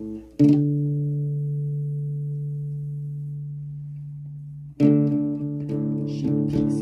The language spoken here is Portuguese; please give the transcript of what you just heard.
She picks